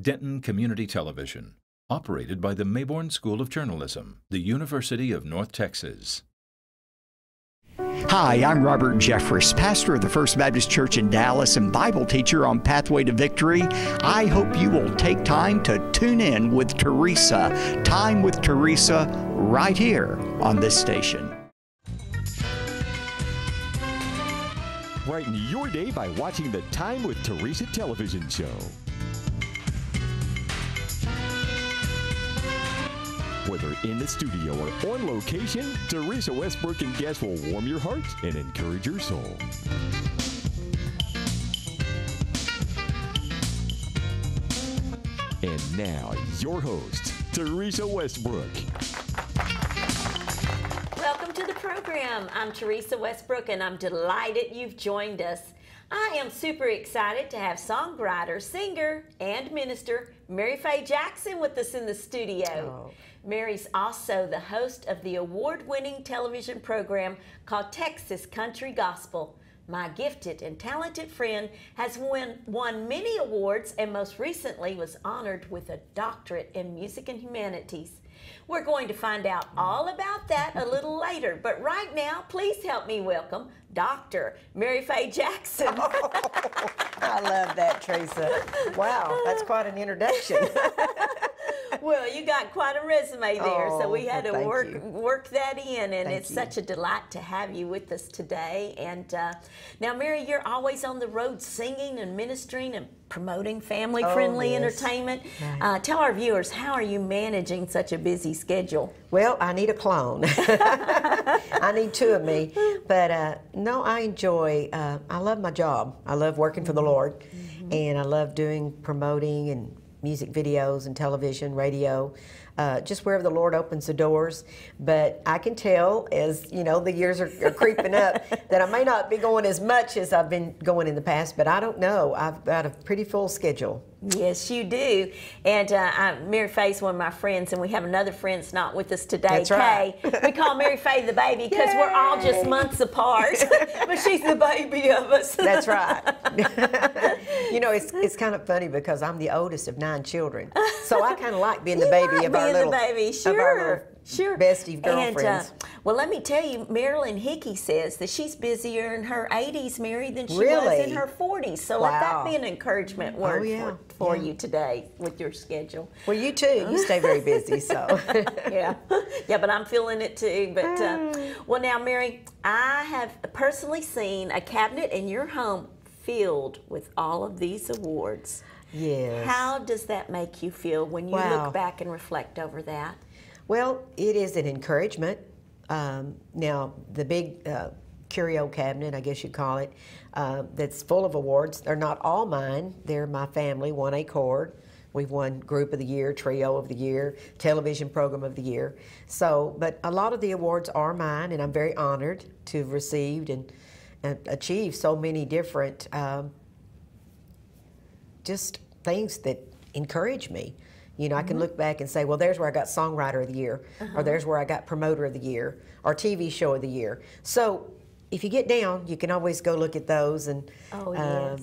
Denton Community Television, operated by the Mayborn School of Journalism, the University of North Texas. Hi, I'm Robert Jeffress, pastor of the First Baptist Church in Dallas and Bible teacher on Pathway to Victory. I hope you will take time to tune in with Theresa, Time with Theresa, right here on this station. Brighten your day by watching the Time with Theresa television show. Whether in the studio or on location, Theresa Westbrook and guests will warm your heart and encourage your soul. And now, your host, Theresa Westbrook. Welcome to the program. I'm Theresa Westbrook, and I'm delighted you've joined us. I am super excited to have songwriter, singer, and minister Mary Fay Jackson with us in the studio. Oh. Mary's also the host of the award winning television program called Texas Country Gospel. My gifted and talented friend has won, won many awards and most recently was honored with a doctorate in music and humanities. We're going to find out all about that a little later, but right now, please help me welcome Dr. Mary Fay Jackson. Oh. I love that, Theresa. Wow, that's quite an introduction. well, you got quite a resume there, so we Oh, had to work you. work that in, and Thank it's you. such a delight to have you with us today. And uh, now, Mary, you're always on the road singing and ministering and promoting family-friendly Oh, yes. entertainment. Right. Uh, tell our viewers how are you managing such a busy schedule? well, I need a clone. I need two of me. But uh, no, I enjoy, uh, I love my job. I love working for the Lord. And I love doing promoting and music videos and television, radio, uh, just wherever the Lord opens the doors. But I can tell as, you know, the years are, are creeping up that I may not be going as much as I've been going in the past, but I don't know. I've got a pretty full schedule. Yes, you do. And uh, I, Mary Fay's one of my friends, and we have another friend that's not with us today, That's right. We call Mary Fay the baby because we're all just months apart, but she's the baby of us. That's right. you know, it's it's kind of funny because I'm the oldest of nine children, so I kind of like being the You baby of our being little the baby, sure. Sure. bestie And, girlfriends. uh, well, let me tell you, Marilyn Hickey says that she's busier in her 80s, Mary, than she was in her 40s. So let that Oh, be an encouragement word yeah, for, for yeah. you today with your schedule. well, you too. You stay very busy, so yeah, yeah, but I'm feeling it too. But uh, well, now, Mary, I have personally seen a cabinet in your home filled with all of these awards. Yes. How does that make you feel when you Wow. look back and reflect over that? Well, it is an encouragement. Um, now, the big uh, curio cabinet, I guess you'd call it, uh, that's full of awards. They're not all mine. They're my family, One Accord. We've won Group of the Year, Trio of the Year, Television Program of the Year. So, but a lot of the awards are mine, and I'm very honored to have received and, and achieved so many different um, just things that encourage me. You know, I can mm-hmm. look back and say, well, there's where I got Songwriter of the Year, or uh-huh. there's where I got Promoter of the Year, or TV Show of the Year. So if you get down, you can always go look at those and Oh, um,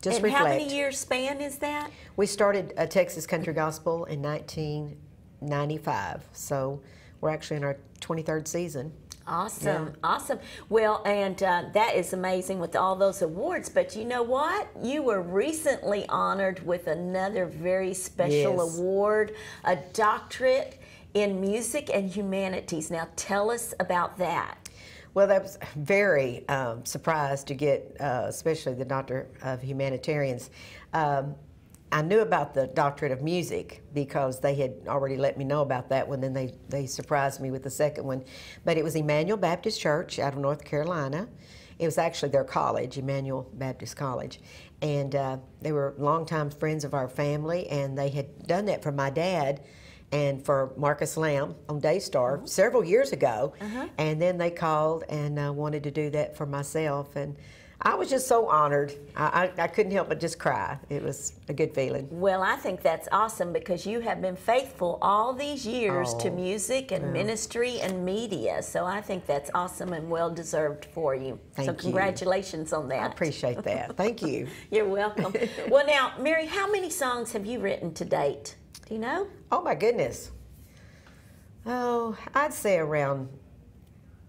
just and reflect. how many years span is that? We started a Texas Country Gospel in 1995, so we're actually in our 23rd season. Awesome, awesome. Well, and uh, that is amazing with all those awards. But you know what? You were recently honored with another very special Yes. award, a doctorate in music and humanities. Now, tell us about that. Well, I was very um, surprised to get, uh, especially the Doctor of Humanitarians. Um, I knew about the Doctorate of Music because they had already let me know about that one, then they, they surprised me with the second one. But it was Emmanuel Baptist Church out of North Carolina. It was actually their college, Emmanuel Baptist College. And uh, they were longtime friends of our family, and they had done that for my dad and for Marcus Lamb on Daystar several years ago. And then they called and uh, wanted to do that for myself. And I was just so honored. I, I, I, couldn't help but just cry. It was a good feeling. Well, I think that's awesome because you have been faithful all these years oh, to music and yeah. ministry and media. So I think that's awesome and well deserved for you. Thank so congratulations you. on that. I appreciate that. Thank you. You're welcome. well, now, Mary, how many songs have you written to date? Do you know? Oh my goodness. Oh, I'd say around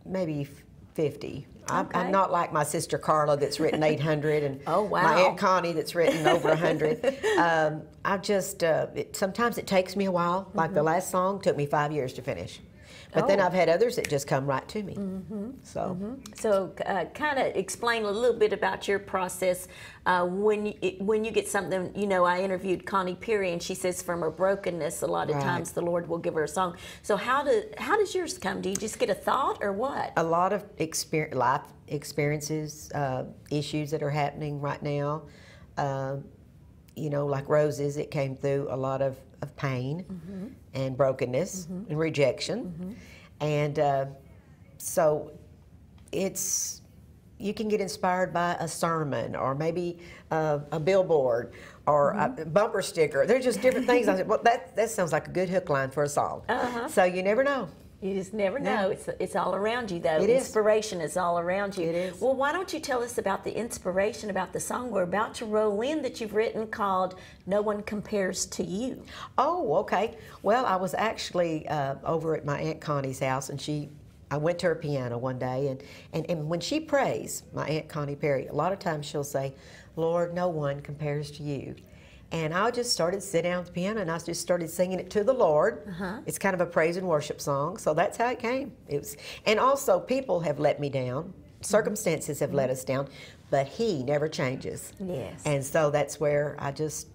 maybe 50. Okay. I'm, not like my sister Carla that's written 800 and oh, wow. my Aunt Connie that's written over 100. um, I just, uh, it, sometimes it takes me a while. Like mm-hmm. the last song took me five years to finish. But oh. then I've had others that just come right to me. Mm-hmm. So, mm-hmm. so uh, kind of explain a little bit about your process uh, when you, when you get something. You know, I interviewed Connie Perry, and she says from her brokenness, a lot of right. times the Lord will give her a song. So how do how does yours come? Do you just get a thought, or what? A lot of experience, life experiences, uh, issues that are happening right now. Uh, you know, like roses, it came through a lot of, of pain mm-hmm. and brokenness mm-hmm. and rejection. Mm-hmm. And uh, so it's, you can get inspired by a sermon or maybe uh, a billboard or a mm-hmm. bumper sticker. There's just different things. I said, well, that, that sounds like a good hook line for a song. Uh-huh. So you never know. You just never know. It's it's all around you though. It inspiration is. is. all around you. It is. Well, why don't you tell us about the inspiration about the song we're about to roll in that you've written called "No One Compares to You"? Oh, okay. Well, I was actually uh, over at my aunt Connie's house, and she. I went to her piano one day, and, and, and when she prays, my Aunt Connie Perry, a lot of times she'll say, Lord, no one compares to you. And I just started sitting down at the piano and I just started singing it to the Lord. Uh-huh. It's kind of a praise and worship song, so that's how it came. It was, and also people have let me down. Circumstances have let us down, but He never changes. Yes. And so that's where I just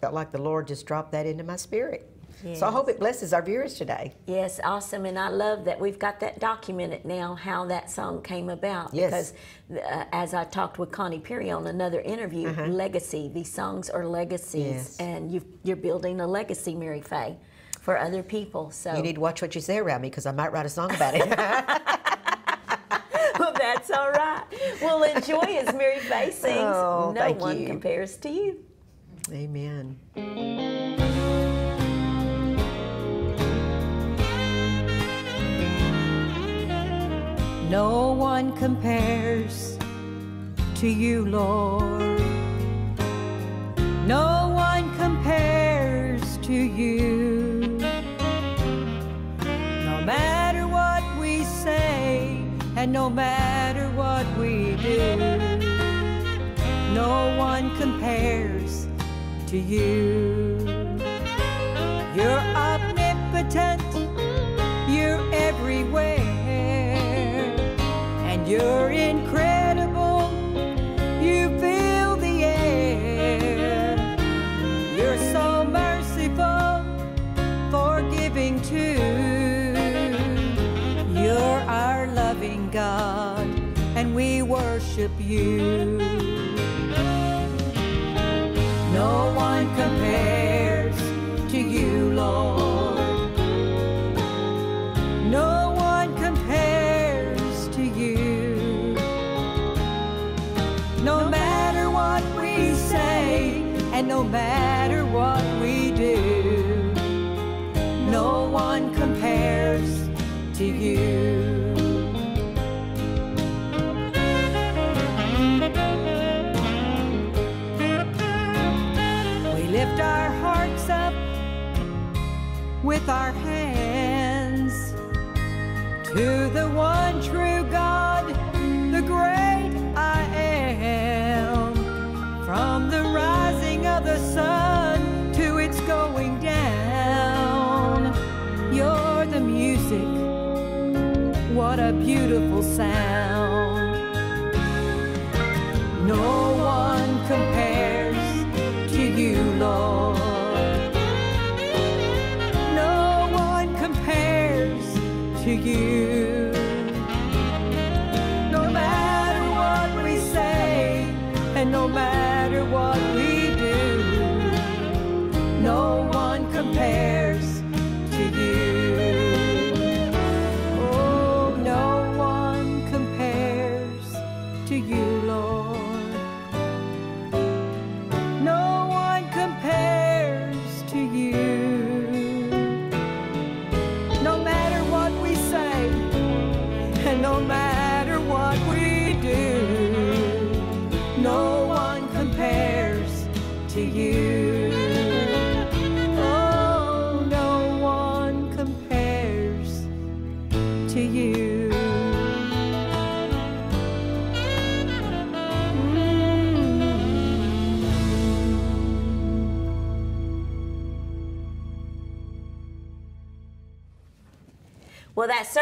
felt like the Lord just dropped that into my spirit. Yes. So I hope it blesses our viewers today. Yes, awesome. And I love that we've got that documented now, how that song came about. Yes. Because uh, as I talked with Connie Perry on another interview, uh-huh. legacy, these songs are legacies. Yes. And you are building a legacy, Mary Fay, for other people. So You need to watch what you say around me because I might write a song about it. well, that's all right. Well, enjoy as Mary Fay sings. Oh, no one you. compares to you. Amen. No one compares to you, Lord. No one compares to you. No matter what we say, and no matter what we do, no one compares to you. You're omnipotent, you're everywhere. You're incredible. You fill the air. You're so merciful, forgiving too. You're our loving God, and we worship you. No one compares with our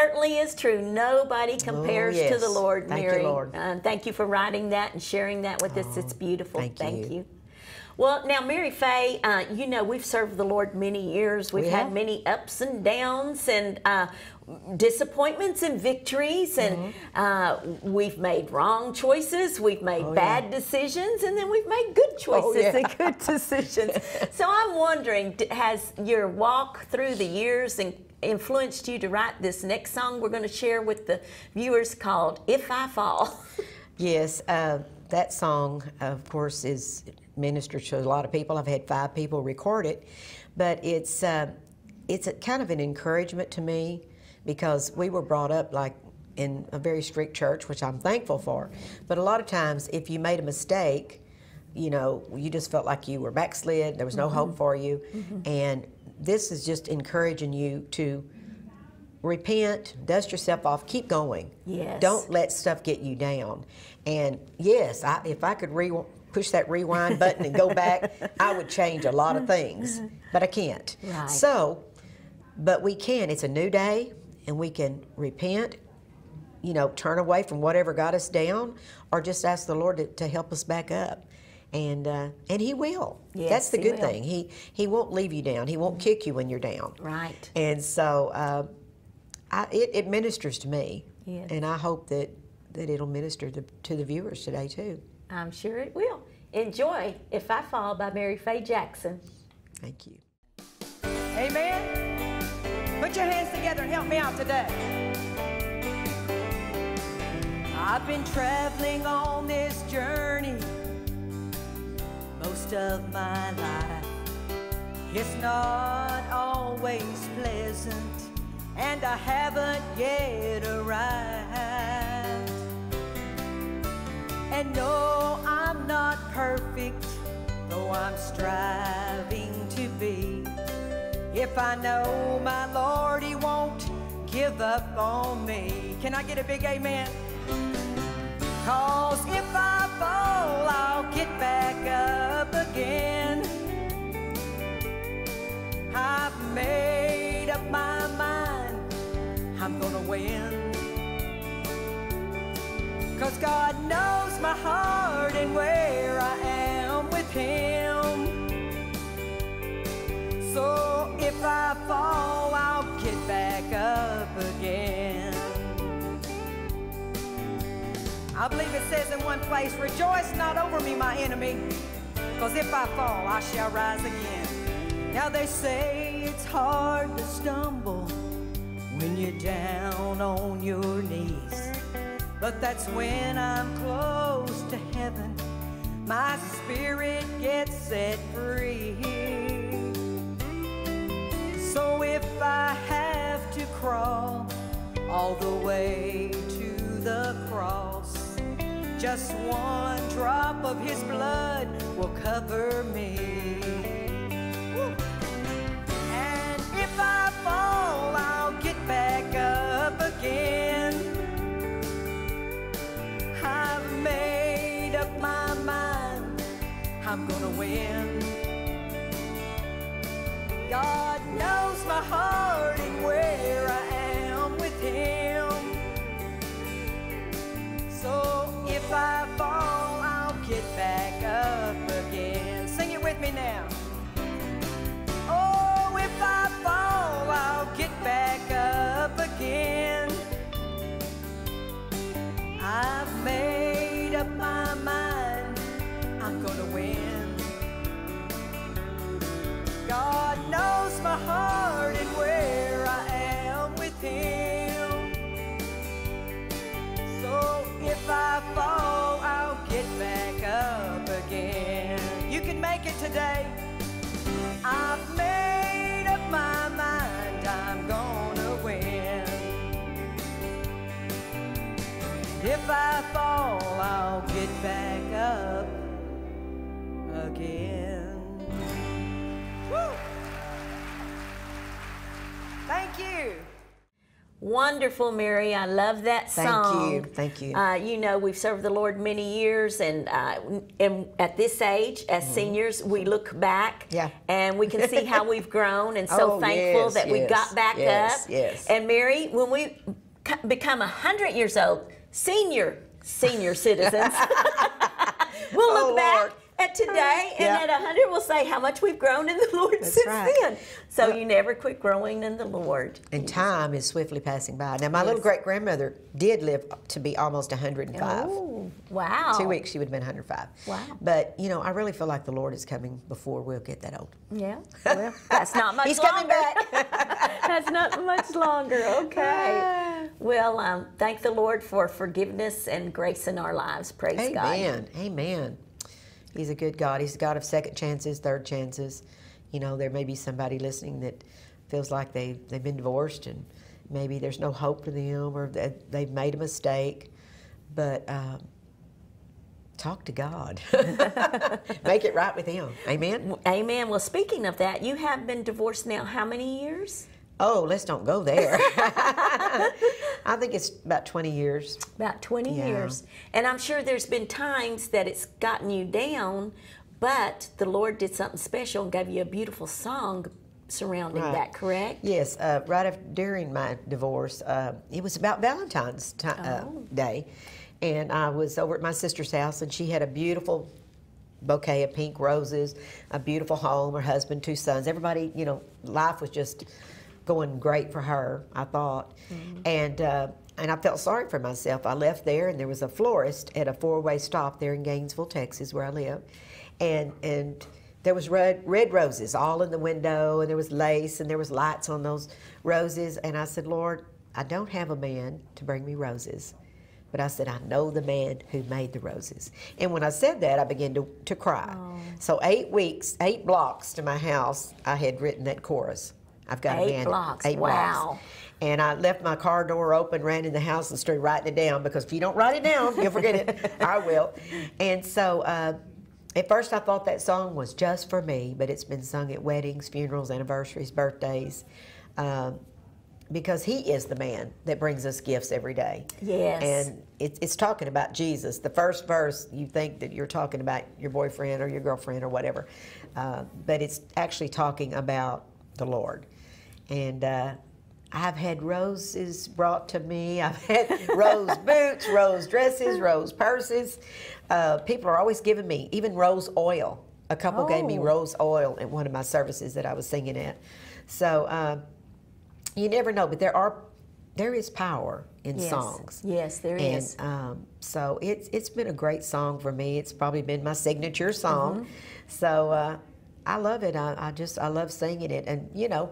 certainly is true. Nobody compares to the Oh. Lord, Thank you, Mary. Lord. Uh, thank you for writing that and sharing that with us. It's beautiful. thank you. Well, now, Mary Fay, uh, you know we've served the Lord many years. We've We had many ups and downs and uh, disappointments and victories, and uh, we've made wrong choices. We've made. Oh, bad yeah. decisions, and then we've made good choices yeah. and good decisions. so I'm wondering, has your walk through the years and influenced you to write this next song we're going to share with the viewers called "If I Fall"? Yes, uh, that song, of course, is ministered to a lot of people. I've had five people record it, but it's uh, it's a, kind of an encouragement to me because we were brought up like in a very strict church, which I'm thankful for. But a lot of times, if you made a mistake, you know, you just felt like you were backslid. There was no hope for you, and this is just encouraging you to repent, dust yourself off, keep going. Yes. Don't let stuff get you down. And yes, I, if I could re- push that rewind button and go back, I would change a lot of things, but I can't. Right. So, but we can. It's a new day, and we can repent. You know, turn away from whatever got us down, or just ask the Lord to, to help us back up. And uh, and He will. Yes, That's the good will. thing. He He won't leave you down. He won't kick you when you're down. Right. And so uh, I, it, it ministers to me, Yes. and I hope that, that it'll minister to, to the viewers today too. I'm sure it will. Enjoy "If I Fall" by Mary Fay Jackson. Thank you. Amen. Put your hands together and help me out today. I've been traveling on this journey most of my life. It's not always pleasant, and I haven't yet arrived. And no, I'm not perfect, though I'm striving to be. If I know my Lord, He won't give up on me. Can I get a big amen? Cause if I fall, I'll get back up again. I've made up my mind, I'm gonna win. Cause God knows my heart and where I am with Him. So if I fall, I'll get back up again. I believe it says in one place, Rejoice not over me, my enemy, because if I fall, I shall rise again. Now they say it's hard to stumble when you're down on your knees. But that's when I'm close to heaven, my spirit gets set free. So if I have to crawl all the way to the cross, just one drop of his blood will cover me. And if I fall, I'll get back up again. I've made up my mind, I'm gonna win. God knows my heart Wonderful, Mary. I love that Thank song. Thank you. Thank you. Uh, you know, we've served the Lord many years, and, uh, and at this age, as seniors, we look back. Yeah. and we can see how we've grown, and so Oh, thankful yes, that we got back yes, up. yes. And Mary, when we c- become 100 years old, senior, senior citizens, we'll look Oh, back Lord. At today, and at 100, we'll say how much we've grown in the Lord That's since right. then. So you never quit growing in the Lord. And time is swiftly passing by. Now, my little great grandmother did live to be almost 105. Oh, wow. Two weeks, she would have been 105. Wow. But, you know, I really feel like the Lord is coming before we'll get that old. Yeah. Well, that's not much He's longer. coming back. that's not much longer. Okay. Well, um, thank the Lord for forgiveness and grace in our lives. Praise God. Amen. Amen. He's a good God. He's a God of second chances, third chances. You know, there may be somebody listening that feels like they, they've been divorced and maybe there's no hope for them or they've made a mistake. But um, talk to God. Make it right with Him. Amen. Amen. Well, speaking of that, you have been divorced now how many years? Oh, let's don't go there. I think it's about 20 years. About 20 Yeah. years. And I'm sure there's been times that it's gotten you down, but the Lord did something special and gave you a beautiful song surrounding Right. that, correct? Yes, uh, right after, during my divorce, uh, it was about Valentine's ti uh, Oh. Day, and I was over at my sister's house, and she had a beautiful bouquet of pink roses, a beautiful home, her husband, two sons. Everybody, you know, life was just going great for her. I thought, and. Uh, and I felt sorry for myself. I left there, and there was a florist at a four-way stop there in Gainesville, Texas, where I live, and and there was red, red roses all in the window, and there was lace, and there was lights on those roses. And I said, Lord, I don't have a man to bring me roses, but I said, I know the man who made the roses. And when I said that, I began to, to cry. So eight weeks, eight blocks to my house, I had written that chorus. I've got a Eight man. blocks, Eight wow. blocks. And I left my car door open, ran in the house, and started writing it down because if you don't write it down, you'll forget it. I will. And so uh, at first I thought that song was just for me, but it's been sung at weddings, funerals, anniversaries, birthdays. Um, because he is the man that brings us gifts every day. Yes. And it's, it's talking about Jesus. The first verse, you think that you're talking about your boyfriend or your girlfriend or whatever, uh, but it's actually talking about the Lord. And uh, I've had roses brought to me. I've had rose boots, rose dresses, rose purses. Uh, people are always giving me, even rose oil. A couple gave me Oh. rose oil at one of my services that I was singing at. So uh, you never know, but there are there is power in Yes. songs. Yes, there and, is. Um, so it's it's been a great song for me. It's probably been my signature song. Mm-hmm. So uh, I love it. I, I just I love singing it, and you know.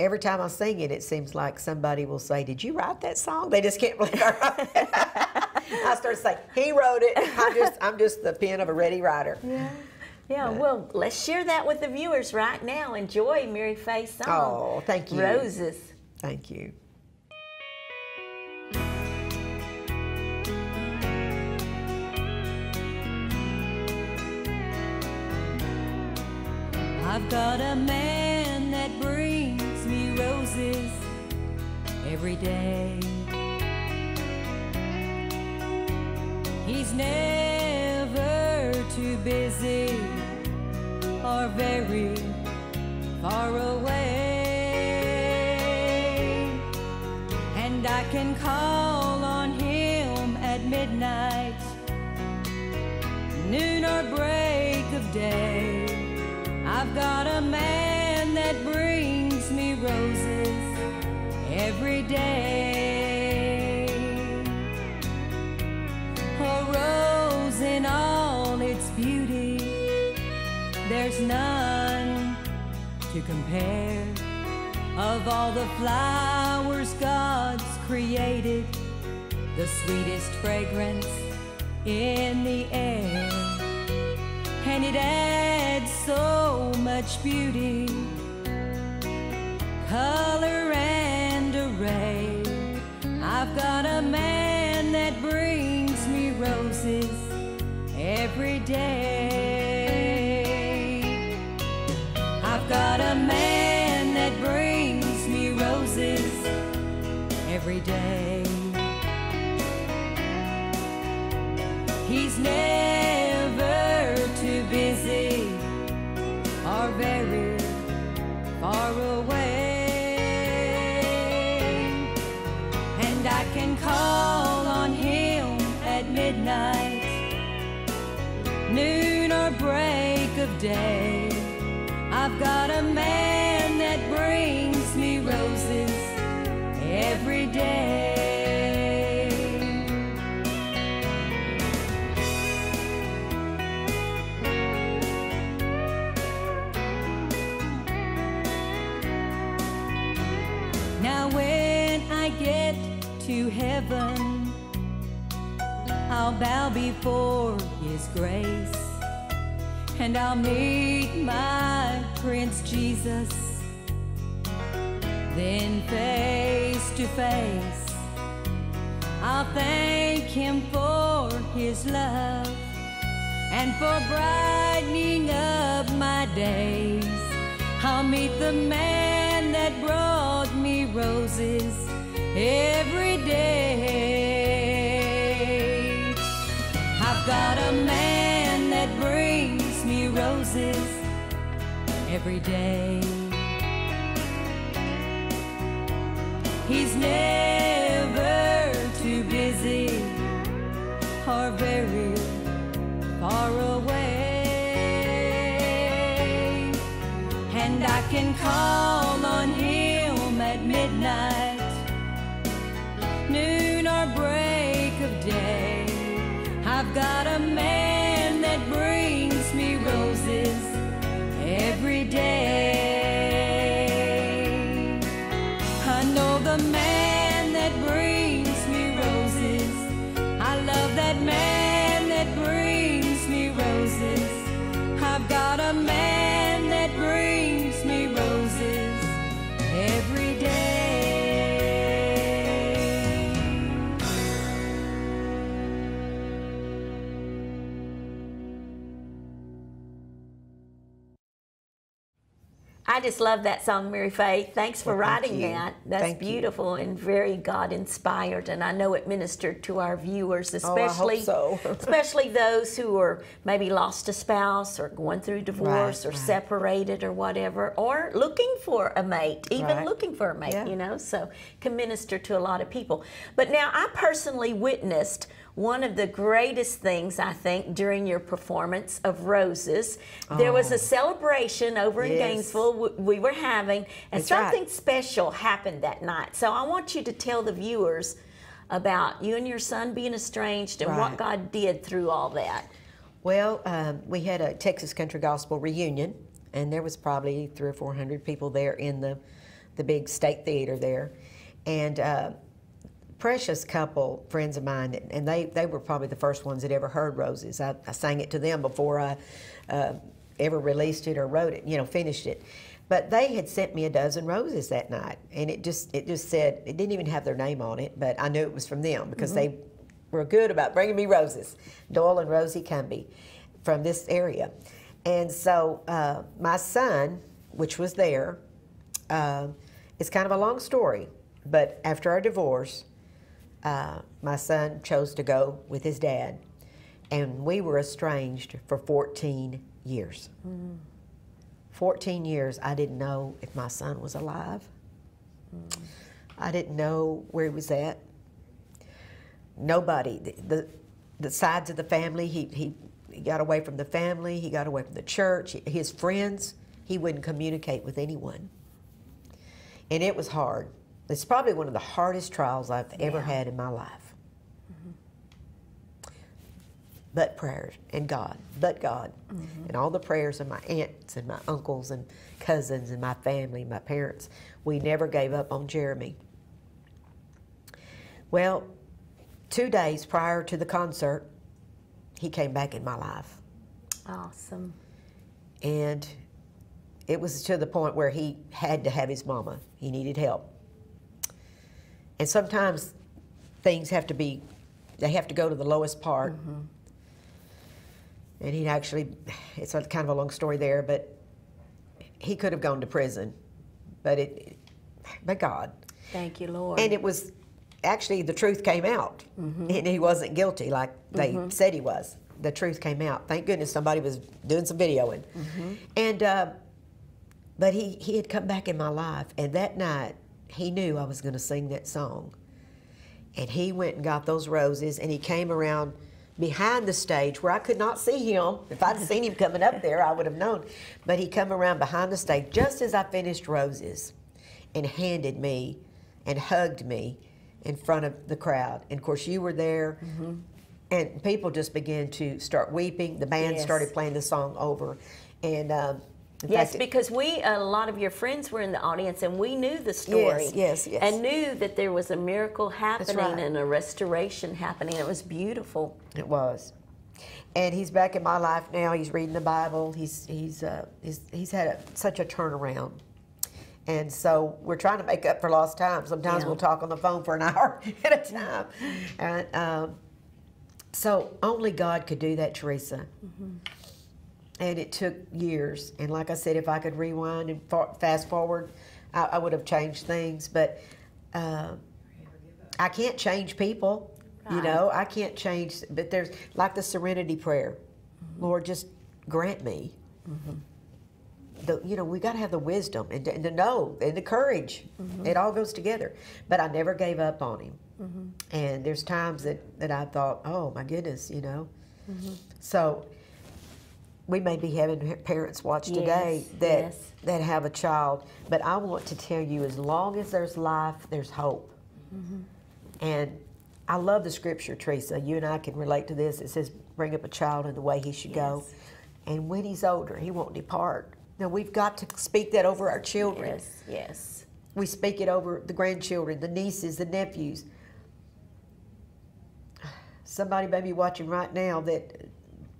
Every time I sing it, it seems like somebody will say, "Did you write that song?" They just can't believe I wrote it. I start saying, "He wrote it." I'm just, I'm just the pen of a ready writer. Yeah. Yeah, well, let's share that with the viewers right now. Enjoy Mary Fay's song. Oh, thank you. Roses. Thank you. I've got a man that brings roses every day. He's never too busy or very far away. And I can call on him at midnight noon or break of day. I've got a man there's none to compare. Of all the flowers God's created, the sweetest fragrance in the air. And it adds so much beauty, color, and array. I've got a man that brings me roses every day. I've got a man that brings me roses every day. He's never break of day. I've got a man that brings me roses every day. Now, when I get to heaven, I'll bow before His grace and I'll meet my Prince Jesus. Then, face to face, I'll thank Him for His love and for brightening up my days. I'll meet the man that brought me roses every day. I've got a man every day. He's never too busy or very far away. And I can call on him at midnight, noon or break of day. I've got a I just love that song, Mary Fay. Thanks for Well, writing you. that. That's Thank you. beautiful and very God inspired, and I know it ministered to our viewers, Oh, especially so. especially those who are maybe lost a spouse or going through divorce or right. separated or whatever, or looking for a mate, even Right. looking for a mate. Yeah. You know, so can minister to a lot of people. But now, I personally witnessed one of the greatest things I think during your performance of Roses. There was a celebration over in Oh. Gainesville we were having, and That's right. something special happened that night. So I want you to tell the viewers about you and your son being estranged and what God did through all that. Well, um, we had a Texas Country Gospel reunion, and there was probably three or four hundred people there in the, the big state theater there, and uh, precious couple friends of mine, and they, they were probably the first ones that ever heard Roses. I, I sang it to them before I uh, ever released it or wrote it, you know, finished it. But they had sent me a dozen roses that night, and it just it just said it didn't even have their name on it, but I knew it was from them because they were good about bringing me roses. Doyle and Rosie Cumby from this area, and so uh, my son, which was there, uh, it's kind of a long story, but after our divorce, uh, my son chose to go with his dad, and we were estranged for 14 years. 14 years, I didn't know if my son was alive. I didn't know where he was at. Nobody, the, the, the sides of the family, he, he, he got away from the family, he got away from the church, his friends, he wouldn't communicate with anyone. And it was hard. It's probably one of the hardest trials I've ever had in my life. But prayers and God, but God. Mm-hmm. And all the prayers of my aunts and my uncles and cousins and my family, my parents. We never gave up on Jeremy. Well, two days prior to the concert, he came back in my life. Awesome. And it was to the point where he had to have his mama. He needed help. And sometimes things have to be, they have to go to the lowest part. Mm-hmm. And he actually, it's a kind of a long story there, but he could have gone to prison. But it, but God. Thank you, Lord. And it was actually, the truth came out, mm-hmm. and he wasn't guilty like they mm-hmm. said he was. The truth came out. Thank goodness somebody was doing some videoing. And uh, but he he had come back in my life, and that night he knew I was going to sing that song, and he went and got those roses, and he came around behind the stage where I could not see him. If I'd seen him coming up there, I would have known. But he come around behind the stage just as I finished roses, and handed me and hugged me in front of the crowd. And of course, you were there. And people just began to start weeping. The band Yes. started playing the song over, and um, in Yes, fact, because we a lot of your friends were in the audience, and we knew the story. Yes, yes, yes. And knew that there was a miracle happening right. and a restoration happening. It was beautiful. It was. And he's back in my life now. He's reading the Bible. He's he's uh, he's, he's had a, such a turnaround. And so we're trying to make up for lost time. Sometimes Yeah. we'll talk on the phone for an hour at a time. And um, so only God could do that, Theresa. And it took years. And like I said, if I could rewind and fa- fast forward, I, I would have changed things. But uh, I can't change people. You know, I can't change. But there's like the serenity prayer. Mm-hmm. Lord, just grant me. Mm-hmm. The, you know, we got to have the wisdom and and to know and the courage. Mm-hmm. It all goes together. But I never gave up on him. And there's times that, that I thought, oh my goodness, you know. So we may be having parents watch today Yes, that yes. that have a child, but I want to tell you, as long as there's life, there's hope. Mm-hmm. And I love the scripture, Theresa. You and I can relate to this. It says, "Bring up a child in the way he should go, and when he's older, he won't depart." Now we've got to speak that over our children. Yes, yes. We speak it over the grandchildren, the nieces, the nephews. Somebody may be watching right now that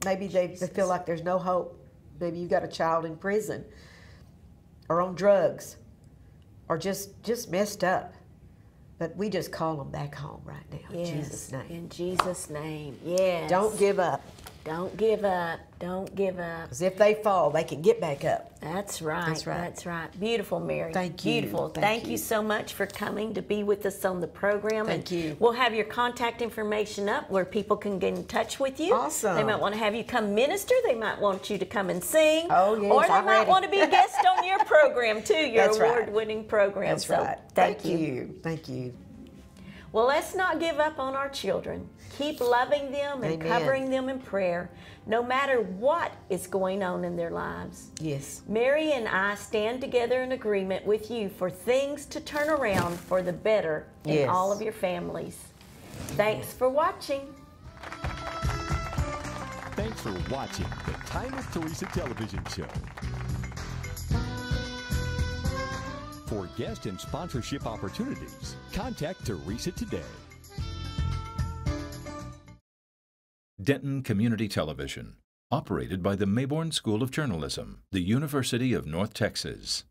maybe they, they feel like there's no hope. Maybe you've got a child in prison or on drugs or just just messed up. But we just call them back home right now in Jesus' name. In Jesus' name. Yes. Don't give up. Don't give up. Don't give up. Because if they fall, they can get back up. That's right. That's right. That's right. Beautiful, Mary. Thank you. Beautiful. Thank Thank, you. you. so much for coming to be with us on the program. Thank and you. We'll have your contact information up where people can get in touch with you. Awesome. They might want to have you come minister. They might want you to come and sing. Oh, yes, Or they I'm might ready. want to be a guest on your program too. Your award-winning program. That's so right. Thank, you. Thank you. Well, let's not give up on our children. Keep loving them and Amen. covering them in prayer, no matter what is going on in their lives. Yes. Mary and I stand together in agreement with you for things to turn around for the better in Yes. all of your families. Thanks for watching. Thanks for watching the Time with Theresa television show. For guest and sponsorship opportunities, contact Theresa today. Denton Community Television, operated by the Mayborn School of Journalism, the University of North Texas.